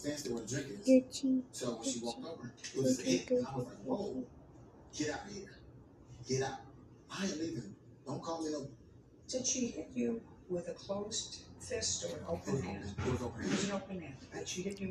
stand still where drink So when she walked over, it was eight. a hit. And I was like, whoa, get out of here. Get out. I ain't leaving. Don't call me no. Did she hit you with a closed fist or an open hand? It was open. It was an open hand, but she hit you